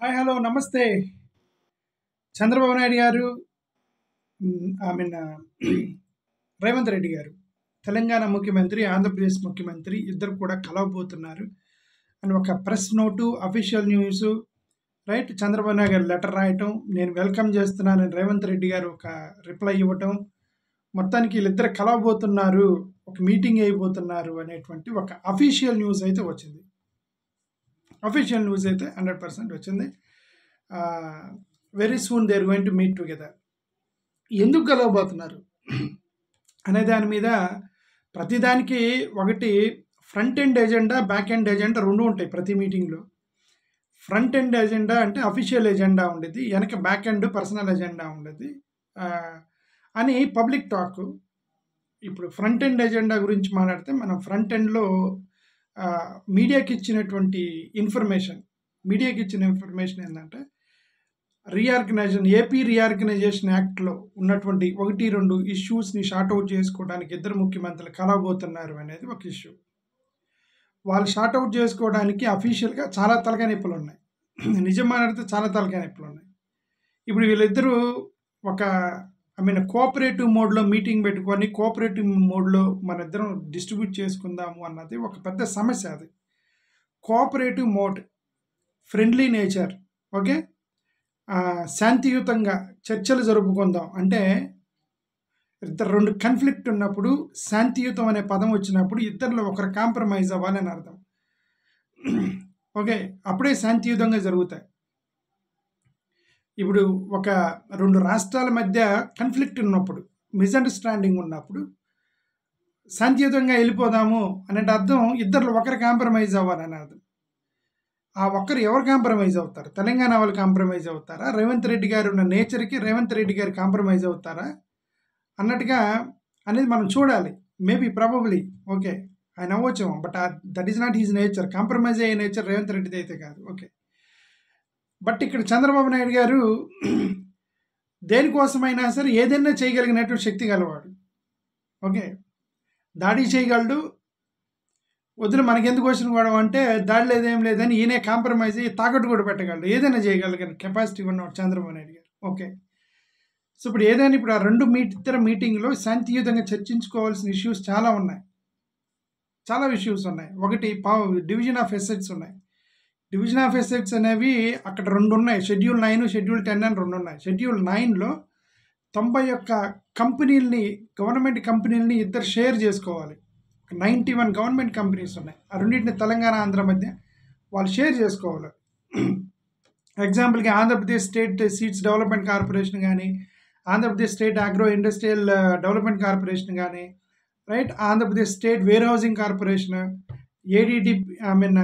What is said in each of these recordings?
Hi hello నమస్తే. చంద్రబాబు నాయుడు గారు I mean Revanth Reddy గారు తెలంగాణ ముఖ్యమంత్రి ఆంధ్రప్రదేశ్ ముఖ్యమంత్రి ఇద్దరు కూడా కలవబోతున్నారు. అని ఒక press note official news right? Chandrababu Naidu గారు లెటర్ రాయటం నేను వెల్కమ్ చేస్తున్నాను రేవంత్ రెడ్డి గారు ఒక రిప్లై ఇవ్వటం మొత్తానికి వీళ్ళిద్దరు కలవబోతున్నారు ఒక మీటింగ్ అయిపోతున్నారు అనేటువంటి ఒక అఫీషియల్ న్యూస్ అయితే వచ్చింది. అఫీషియల్ న్యూస్ అయితే హండ్రెడ్ పర్సెంట్ వచ్చింది. Very soon they are going to meet together ఎందుకు కలవబోతున్నారు? అనే దాని మీద ప్రతిదానికి ఒకటి front end agenda back end agenda రెండు ఉంటాయి ప్రతి మీటింగ్లో ఫ్రంట్ ఎండ్ ఎజెండా అంటే అఫీషియల్ ఎజెండా ఉండేది వెనక బ్యాక్ ఎండ్ పర్సనల్ ఎజెండా ఉండేది. అని పబ్లిక్ టాక్ ఇప్పుడు ఫ్రంట్ ఎండ్ ఎజెండా గురించి మాట్లాడితే మనం ఫ్రంట్ ఎండ్లో మీడియాకి ఇచ్చినటువంటి ఇన్ఫర్మేషన్ మీడియాకి ఇచ్చిన ఇన్ఫర్మేషన్ ఏంటంటే రీఆర్గనైజేషన్ ఏపీ రీఆర్గనైజేషన్ యాక్ట్లో ఉన్నటువంటి ఒకటి రెండు ఇష్యూస్ని షార్ట్అవుట్ చేసుకోవడానికి ఇద్దరు ముఖ్యమంత్రులు కలవబోతున్నారు అనేది ఒక ఇష్యూ వాళ్ళు షార్ట్అవుట్ చేసుకోవడానికి అఫీషియల్గా చాలా తలకాయ నొప్పులు ఉన్నాయి. నిజం మాట్లాడితే చాలా తలకాయ నొప్పులు ఉన్నాయి. ఇప్పుడు వీళ్ళిద్దరూ ఒక ఐ మీన్ కోఆపరేటివ్ మోడ్లో మీటింగ్ పెట్టుకొని కోఆపరేటివ్ మోడ్లో మన ఇద్దరం డిస్ట్రిబ్యూట్ చేసుకుందాము అన్నది ఒక పెద్ద సమస్య అది. Cooperative mode friendly nature okay శాంతియుతంగా చర్చలు జరుపుకుందాం. అంటే ఇద్దరు రెండు కన్ఫ్లిక్ట్ ఉన్నప్పుడు శాంతియుతం అనే పదం వచ్చినప్పుడు ఇద్దరిలో ఒకరు కాంప్రమైజ్ అవ్వాలని అర్థం. ఓకే అప్పుడే శాంతియుతంగా జరుగుతాయి. ఇప్పుడు ఒక రెండు రాష్ట్రాల మధ్య కన్ఫ్లిక్ట్ ఉన్నప్పుడు మిస్అండర్స్టాండింగ్ ఉన్నప్పుడు శాంతియుతంగా వెళ్ళిపోదాము అనే అర్థం ఇద్దరు ఒకరు కాంప్రమైజ్ అవ్వాలని అర్థం. ఆ ఒక్కరు ఎవరు కాంప్రమైజ్ అవుతారు? తెలంగాణ వాళ్ళు కాంప్రమైజ్ అవుతారా? రేవంత్ రెడ్డి గారు ఉన్న నేచర్కి రేవంత్ రెడ్డి గారు కాంప్రమైజ్ అవుతారా? అన్నట్టుగా అనేది మనం చూడాలి. మేబీ ప్రాబబ్లీ ఓకే ఆయన అవ్వచ్చు but that is not his nature compromise అయ్యే నేచర్ రేవంత్ రెడ్డిది అయితే కాదు. ఓకే బట్ ఇక్కడ చంద్రబాబు నాయుడు గారు దేనికోసమైనా సరే ఏదైనా చేయగలిగినటువంటి శక్తి గలవాడు. ఓకే? దాడి చేయగలడు. వదిలి మనకెందుకు వచ్చిన గొడవ అంటే దాడి లేదేం లేదని ఈయనే కాంప్రమైజ్ అయ్యి తాకట్టు కూడా పెట్టగలడు. ఏదైనా చేయగలిగిన కెపాసిటీ ఉన్నవాడు చంద్రబాబు నాయుడు గారు. ఓకే? సో ఇప్పుడు ఏదైనా ఇప్పుడు ఆ రెండు మీట్ ఇతర మీటింగ్లో శాంతియుతంగా చర్చించుకోవాల్సిన ఇష్యూస్ చాలా ఉన్నాయి. చాలా ఇష్యూస్ ఉన్నాయి. ఒకటి పా డివిజన్ ఆఫ్ ఎసెట్స్ ఉన్నాయి. డివిజన్ ఆఫ్ ఎసెట్స్ అనేవి అక్కడ రెండు ఉన్నాయి. షెడ్యూల్ నైన్ షెడ్యూల్ టెన్ అని రెండు ఉన్నాయి. షెడ్యూల్ నైన్లో తొంభై ఒక్క కంపెనీలని గవర్నమెంట్ కంపెనీలని ఇద్దరు షేర్ చేసుకోవాలి. నైంటీ వన్ గవర్నమెంట్ కంపెనీస్ ఉన్నాయి. ఆ రెండింటిని తెలంగాణ ఆంధ్ర మధ్య వాళ్ళు షేర్ చేసుకోవాలి. ఎగ్జాంపుల్కి Andhra Pradesh state seeds development corporation కానీ Andhra Pradesh state agro industrial development corporation కానీ right Andhra Pradesh state warehousing corporation ADT I mean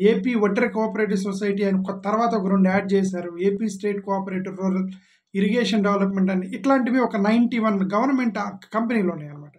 AP water cooperative society అని కొత్త తర్వాత ఒక రెండు యాడ్ చేశారు. AP state cooperative rural irrigation development అని. ఇట్లాంటివి ఒక నైంటీ వన్ గవర్నమెంట్ కంపెనీలు ఉన్నాయి అనమాట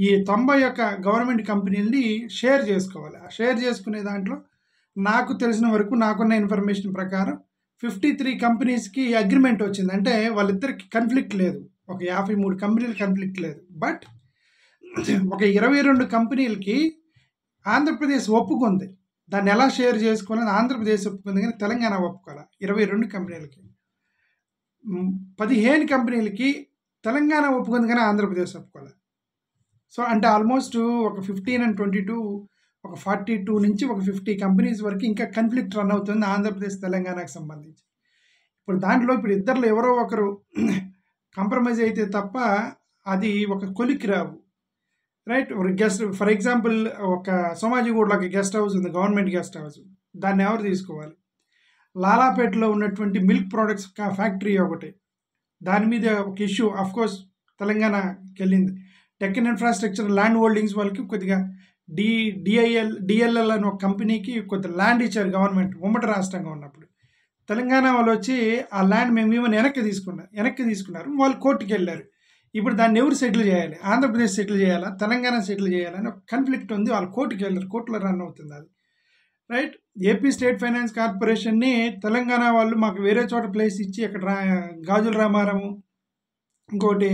ఈ తొంభై యొక్క గవర్నమెంట్ కంపెనీలని షేర్ చేసుకోవాలి. ఆ షేర్ చేసుకునే దాంట్లో నాకు తెలిసిన వరకు నాకున్న ఇన్ఫర్మేషన్ ప్రకారం ఫిఫ్టీ త్రీ కంపెనీస్కి అగ్రిమెంట్ వచ్చింది. అంటే వాళ్ళిద్దరికి కన్ఫ్లిక్ట్ లేదు. ఒక యాభై మూడు కంపెనీలు కన్ఫ్లిక్ట్ లేదు. బట్ ఒక ఇరవై రెండు కంపెనీలకి ఆంధ్రప్రదేశ్ ఒప్పుకుంది. దాన్ని ఎలా షేర్ చేసుకోవాలని ఆంధ్రప్రదేశ్ ఒప్పుకుంది కానీ తెలంగాణ ఒప్పుకోవాలి ఇరవై రెండు కంపెనీలకి. పదిహేను కంపెనీలకి తెలంగాణ ఒప్పుకుంది కానీ ఆంధ్రప్రదేశ్ ఒప్పుకోవాలి సో అంటే ఆల్మోస్ట్ ఒక ఫిఫ్టీన్ అండ్ ట్వంటీ టూ ఒక ఫార్టీ టూ నుంచి ఒక ఫిఫ్టీ కంపెనీస్ వరకు ఇంకా కన్ఫ్లిక్ట్ రన్ అవుతుంది ఆంధ్రప్రదేశ్ తెలంగాణకు సంబంధించి. ఇప్పుడు దాంట్లో ఇప్పుడు ఇద్దరు ఎవరో ఒకరు కాంప్రమైజ్ అయితే తప్ప అది ఒక కొలికి రావు. రైట్ ఒక గెస్ట్ ఫర్ ఎగ్జాంపుల్ ఒక సోమాజిగూడలో ఒక గెస్ట్ హౌస్ ఉంది గవర్నమెంట్ గెస్ట్ హౌస్ దాన్ని ఎవరు తీసుకోవాలి? లాలాపేటలో ఉన్నటువంటి మిల్క్ ప్రొడక్ట్స్ ఫ్యాక్టరీ ఒకటి. దాని మీద ఒక ఇష్యూ అఫ్ కోర్స్ తెలంగాణకి వెళ్ళింది. టెక్ ఇన్ఫ్రాస్ట్రక్చర్ ల్యాండ్ హోల్డింగ్స్ వాళ్ళకి కొద్దిగా డి డిఐఎల్ డిఎల్ఎల్ అని ఒక కంపెనీకి కొంత ల్యాండ్ ఇచ్చారు గవర్నమెంట్ ఉమ్మడి రాష్ట్రంగా ఉన్నప్పుడు. తెలంగాణ వాళ్ళు వచ్చి ఆ ల్యాండ్ మేము ఇవ్వని వెనక్కి తీసుకున్నారు వెనక్కి తీసుకున్నారు. వాళ్ళు కోర్టుకి వెళ్ళారు. ఇప్పుడు దాన్ని ఎవరు సెటిల్ చేయాలి? ఆంధ్రప్రదేశ్ సెటిల్ చేయాలా? తెలంగాణ సెటిల్ చేయాలని ఒక కన్ఫ్లిక్ట్ ఉంది. వాళ్ళు కోర్టుకి వెళ్ళారు. కోర్టులో రన్ అవుతుంది అది. రైట్ ఏపీ స్టేట్ ఫైనాన్స్ కార్పొరేషన్ని తెలంగాణ వాళ్ళు మాకు వేరే చోట ప్లేస్ ఇచ్చి అక్కడ రా గాజుల రామారము ఇంకోటి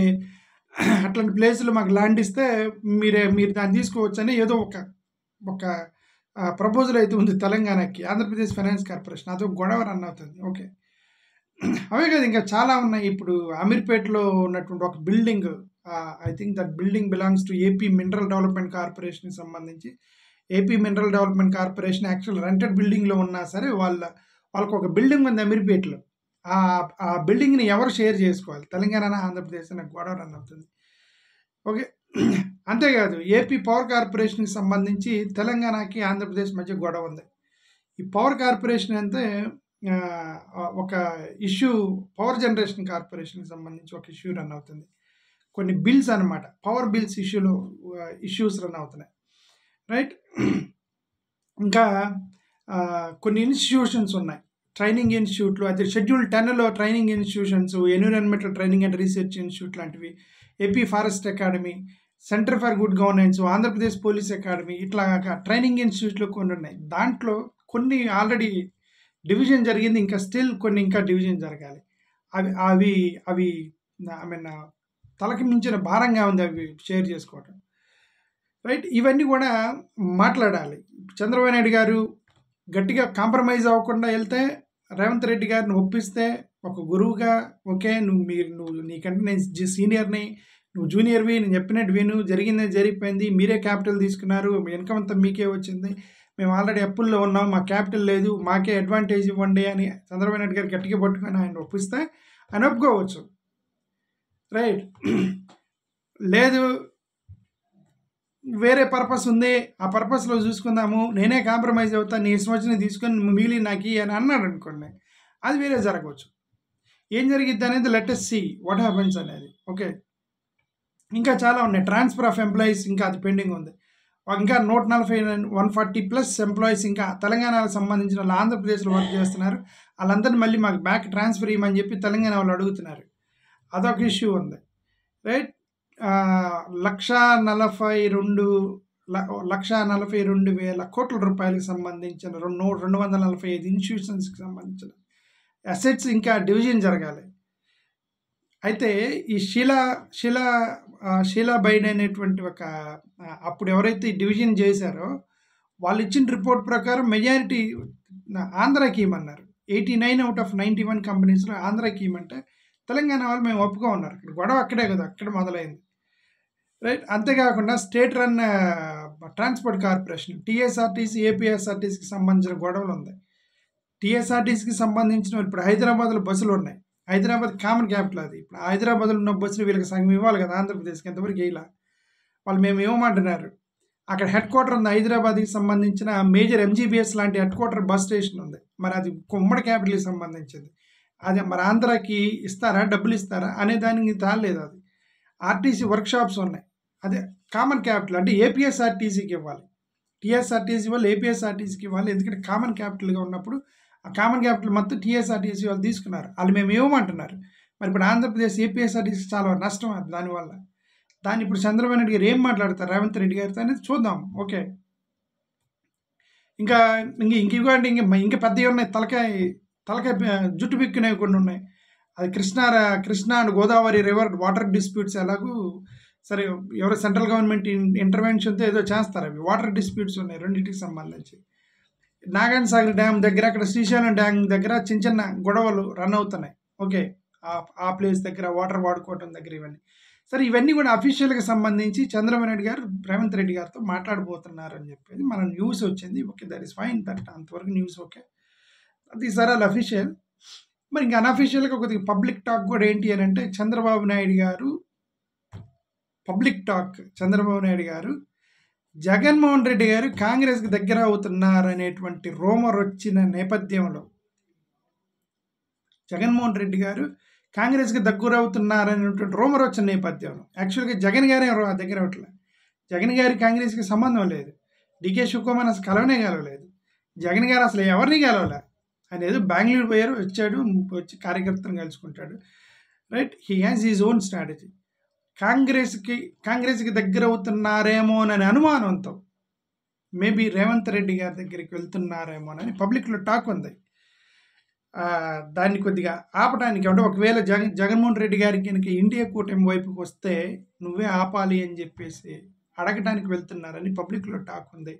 అట్లాంటి ప్లేసులు మాకు ల్యాండ్ ఇస్తే మీరే మీరు దాన్ని తీసుకోవచ్చని ఏదో ఒక ఒక ప్రపోజల్ అయితే ఉంది తెలంగాణకి. ఆంధ్రప్రదేశ్ ఫైనాన్స్ కార్పొరేషన్ అదొక గొడవ రన్ అవుతుంది. ఓకే అవే కదా ఇంకా చాలా ఉన్నాయి. ఇప్పుడు అమీర్పేటలో ఉన్నటువంటి ఒక building I think that building belongs to AP mineral development కార్పొరేషన్కి సంబంధించి. AP mineral development corporation actual rented బిల్డింగ్లో ఉన్నా సరే వాళ్ళ వాళ్ళకు ఒక బిల్డింగ్ ఉంది అమీర్పేటలో. ఆ ఆ బిల్డింగ్ని ఎవరు షేర్ చేసుకోవాలి? తెలంగాణ ఆంధ్రప్రదేశ్ అనే గొడవ రన్ అవుతుంది. ఓకే. అంతేకాదు ఏపీ పవర్ కార్పొరేషన్కి సంబంధించి తెలంగాణకి ఆంధ్రప్రదేశ్ మధ్య గొడవ ఉంది. ఈ పవర్ కార్పొరేషన్ అంటే ఒక ఇష్యూ పవర్ జనరేషన్ కార్పొరేషన్కి సంబంధించి ఒక ఇష్యూ రన్ అవుతుంది. కొన్ని బిల్స్ అనమాట పవర్ బిల్స్ ఇష్యూలో ఇష్యూస్ రన్ అవుతున్నాయి. రైట్? ఇంకా కొన్ని ఇన్స్టిట్యూషన్స్ ఉన్నాయి. ట్రైనింగ్ ఇన్స్టిట్యూట్లు అది షెడ్యూల్ టెన్లో training institutions environmental training and research institute లాంటివి. AP forest academy center for good governance Andhra Pradesh police academy ఇట్లా ట్రైనింగ్ ఇన్స్టిట్యూట్లు కొన్ని ఉన్నాయి. దాంట్లో కొన్ని ఆల్రెడీ డివిజన్ జరిగింది ఇంకా స్టిల్ కొన్ని ఇంకా డివిజన్ జరగాలి. అవి అవి అవి ఐ మీన్ తలకి మించిన భారంగా ఉంది అవి షేర్ చేసుకోవటం. రైట్? ఇవన్నీ కూడా మాట్లాడాలి. చంద్రబాబు నాయుడు గారు గట్టిగా కాంప్రమైజ్ అవ్వకుండా వెళ్తే రేవంత్ రెడ్డి గారిని ఒప్పిస్తే ఒక గురువుగా ఓకే నువ్వు మీరు నువ్వు నీకంటే నేను సీనియర్ని నువ్వు జూనియర్వి నేను చెప్పినట్టు విను జరిగిందే జరిగిపోయింది మీరే క్యాపిటల్ తీసుకున్నారు ఇన్కమ్ అంతా మీకే వచ్చింది మేము ఆల్రెడీ అప్పుల్లో ఉన్నాం మా క్యాపిటల్ లేదు మాకే అడ్వాంటేజ్ ఇవ్వండి అని చంద్రబాబు నాయుడు గారు గట్టిగా పట్టుకొని ఆయన ఒప్పిస్తే ఆయన ఒప్పుకోవచ్చు. రైట్ లేదు వేరే పర్పస్ ఉంది ఆ పర్పస్లో చూసుకుందాము నేనే కాంప్రమైజ్ అవుతాను నీ ఇష్టం వచ్చిన తీసుకొని మిగిలి నాకు అని అన్నాడు అనుకోండి అది వేరే జరగవచ్చు. ఏం జరిగిద్ది అనేది లెటెస్ట్ సి వాట్ హ్యాపెన్స్ అనేది. ఓకే ఇంకా చాలా ఉన్నాయి ట్రాన్స్ఫర్ ఆఫ్ ఎంప్లాయీస్ ఇంకా అది పెండింగ్ ఉంది. ఇంకా నూట నలభై వన్ ఫార్టీ ప్లస్ ఎంప్లాయీస్ ఇంకా తెలంగాణకు సంబంధించిన వాళ్ళు ఆంధ్రప్రదేశ్లో వర్క్ చేస్తున్నారు. వాళ్ళందరినీ మళ్ళీ మాకు బ్యాక్ ట్రాన్స్ఫర్ ఇవ్వమని చెప్పి తెలంగాణ వాళ్ళు అడుగుతున్నారు. అదొక ఇష్యూ ఉంది. రైట్? లక్ష నలభై రెండు లక్ష నలభై రెండు వేల కోట్ల రూపాయలకు సంబంధించిన రెండు రెండు వందల నలభై ఐదు ఇన్స్టిట్యూషన్స్కి సంబంధించిన అసెట్స్ ఇంకా డివిజన్ జరగాలి. అయితే ఈ షీలా షీలా ఆ, షీలా బైడ్ అనేటువంటి ఒక అప్పుడు ఎవరైతే డివిజన్ చేశారో వాళ్ళు ఇచ్చిన రిపోర్ట్ ప్రకారం మెజారిటీ ఆంధ్రాకి ఇవ్వమన్నారు. Eighty nine out of ninety one కంపెనీస్లో ఆంధ్రాకి ఇవ్వమంటే తెలంగాణ వాళ్ళు మేము ఒప్పుకో ఉన్నారు ఇక్కడ గొడవ అక్కడే కదా అక్కడ మొదలైంది. రైట్? అంతేకాకుండా state run transport corporation TSRTC ఏపీఎస్ఆర్టీసీకి సంబంధించిన గొడవలు ఉంది. టీఎస్ఆర్టీసీకి సంబంధించిన ఇప్పుడు హైదరాబాద్లో బస్సులు ఉన్నాయి. హైదరాబాద్ కామన్ క్యాపిటల్ అది. ఇప్పుడు హైదరాబాద్లో ఉన్న బస్సులు వీళ్ళకి సగం ఇవ్వాలి కదా ఆంధ్రప్రదేశ్కి ఎంతవరకు వేయాల వాళ్ళు మేము ఇవ్వమంటున్నారు. అక్కడ హెడ్ క్వార్టర్ ఉంది. హైదరాబాద్కి సంబంధించిన మేజర్ ఎంజీబీఎస్ లాంటి హెడ్ క్వార్టర్ బస్ స్టేషన్ ఉంది. మరి అది కుమ్మడి క్యాపిటల్కి సంబంధించింది. అదే మరి ఆంధ్రాకి ఇస్తారా? డబ్బులు ఇస్తారా? అనే దానికి తాలేదు అది. ఆర్టీసీ వర్క్షాప్స్ ఉన్నాయి. అదే కామన్ క్యాపిటల్ అంటే ఏపీఎస్ఆర్టీసీకి ఇవ్వాలి. టీఎస్ఆర్టీసీ వాళ్ళు ఏపీఎస్ఆర్టీసీకి ఇవ్వాలి. ఎందుకంటే కామన్ క్యాపిటల్గా ఉన్నప్పుడు ఆ కామన్ క్యాపిటల్ మొత్తం టీఎస్ఆర్టీసీ వాళ్ళు తీసుకున్నారు. వాళ్ళు మేము ఇవ్వమంటున్నారు. మరి ఇప్పుడు ఆంధ్రప్రదేశ్ ఏపీఎస్ఆర్టీసీ చాలా నష్టం అది దానివల్ల. దాన్ని ఇప్పుడు చంద్రబాబు నాయుడు గారు ఏం మాట్లాడతారు? రేవంత్ రెడ్డి గారితో అనేది చూద్దాం. ఓకే. ఇంకా ఇంక ఇంక ఇవ్వండి. ఇంక ఇంకా పెద్దవి ఉన్నాయి. తలకాయ తలకాయ జుట్టు పిక్కినవి కొన్ని ఉన్నాయి. అది Krishna Krishna and Godavari river water disputes ఎలాగూ సరే ఎవరో సెంట్రల్ గవర్నమెంట్ ఇంటర్వెన్షన్తో ఏదో చేస్తారు అవి. వాటర్ డిస్ప్యూట్స్ ఉన్నాయి రెండింటికి సంబంధించి. నాగార్జున సాగర్ డ్యామ్ దగ్గర అక్కడ శ్రీశైలం డ్యామ్ దగ్గర చిన్న చిన్న గొడవలు రన్ అవుతున్నాయి. ఓకే ఆ ఆ ప్లేస్ దగ్గర వాటర్ వాడుకోవటం దగ్గర ఇవన్నీ. సరే ఇవన్నీ కూడా అఫీషియల్గా సంబంధించి చంద్రబాబు నాయుడు గారు రేవంత్ రెడ్డి గారితో మాట్లాడబోతున్నారు అని చెప్పేది. మన న్యూస్ వచ్చింది. Okay that is fine that అంతవరకు న్యూస్ ఓకే అది సార్ ఆల్ అఫీషియల్ మరి ఇంకా అన్అఫీషియల్గా కొద్దిగా పబ్లిక్ టాక్ కూడా ఏంటి అని అంటే చంద్రబాబు నాయుడు గారు పబ్లిక్ టాక్ చంద్రబాబు నాయుడు గారు జగన్మోహన్ రెడ్డి గారు కాంగ్రెస్కి దగ్గర అవుతున్నారనేటువంటి రోమర్ వచ్చిన నేపథ్యంలో జగన్మోహన్ రెడ్డి గారు కాంగ్రెస్కి దగ్గర అవుతున్నారనేటువంటి రోమర్ వచ్చిన నేపథ్యంలో యాక్చువల్గా జగన్ గారే దగ్గర అవట్లే జగన్ గారి కాంగ్రెస్కి సంబంధం లేదు. డికే శివకుమార్ అసలు కలవనే కలవలేదు. జగన్ గారు అసలు ఎవరిని కలవలే? ఆయన ఏదో బెంగళూరు పోయారు వచ్చాడు వచ్చి కార్యకర్తను కలుసుకుంటాడు. Right? He has his own strategy. కాంగ్రెస్కి కాంగ్రెస్కి దగ్గర అవుతున్నారేమో అని అనుమానంతో మేబీ రేవంత్ రెడ్డి గారి దగ్గరికి వెళ్తున్నారేమోనని పబ్లిక్లో టాక్ ఉంది. దాన్ని కొద్దిగా ఆపడానికి అంటే ఒకవేళ జగన్ జగన్మోహన్ రెడ్డి గారికి కనుక ఇండియా కూటమి వైపుకి వస్తే నువ్వే ఆపాలి అని చెప్పేసి అడగడానికి వెళ్తున్నారని పబ్లిక్లో టాక్ ఉంది.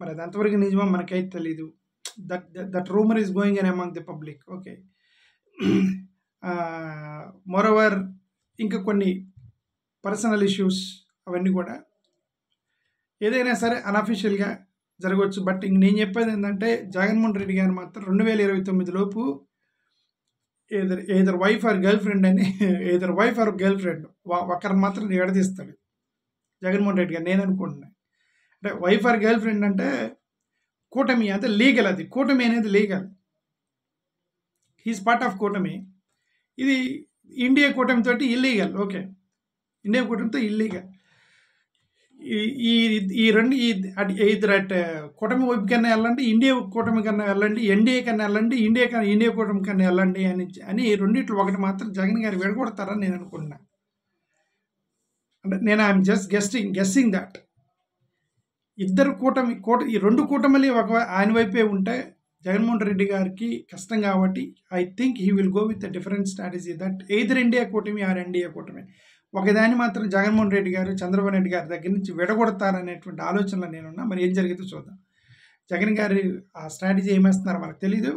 మరి అది అంతవరకు నిజమో మనకైతే తెలీదు. That that rumour is going on among the public. Okay. Moreover ఇంకా కొన్ని పర్సనల్ ఇష్యూస్ అవన్నీ కూడా ఏదైనా సరే అన్అఫీషియల్గా జరగవచ్చు. బట్ ఇంక నేను చెప్పేది ఏంటంటే జగన్మోహన్ రెడ్డి గారు మాత్రం రెండు వేల ఇరవై తొమ్మిది లోపు either either wife or girlfriend అని either wife or girl friend ఒకరిని మాత్రం ఎడదీస్తాడు జగన్మోహన్ రెడ్డి గారు నేను అనుకుంటున్నాను అంటే వైఫ్ ఆర్ గర్ల్ ఫ్రెండ్ అంటే కూటమి అంటే లీగల్ అది. కూటమి అనేది లీగల్ హీస్ పార్ట్ ఆఫ్ కూటమి. ఇది ఇండియా కూటమితో ఇల్లీగల్ ఓకే ఇండియా కూటమితో ఇల్లీగా ఈ ఈ రెండు ఈ ఇద్దరు కూటమి వైపు కన్నా వెళ్ళండి ఇండియా కూటమి కన్నా వెళ్ళండి ఎన్డీఏ కన్నా వెళ్ళండి ఇండియా కన్నా ఇండియా కూటమి కన్నా వెళ్ళండి అని అని రెండిట్లో ఒకటి మాత్రం జగన్ గారు విడగొడతారని నేను అనుకుంటున్నా. అంటే నేను I'm just guesting guessing that ఇద్దరు కూటమి కూట ఈ రెండు కూటమిలు ఒక ఆయన వైపే ఉంటే జగన్మోహన్ రెడ్డి గారికి కష్టం కాబట్టి I think he will go with different strategy that either India కూటమి ఆర్ ఎన్డీఏ కూటమి. ఒకదాన్ని మాత్రం జగన్మోహన్ రెడ్డి గారు చంద్రబాబు నాయుడు గారి దగ్గర నుంచి విడగొడతారనేటువంటి ఆలోచనలో నేనున్నా. మరి ఏం జరిగితే చూద్దాం. జగన్ గారు ఆ స్ట్రాటజీ ఏమేస్తున్నారో మనకు తెలీదు.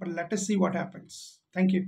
But let see what happens thank you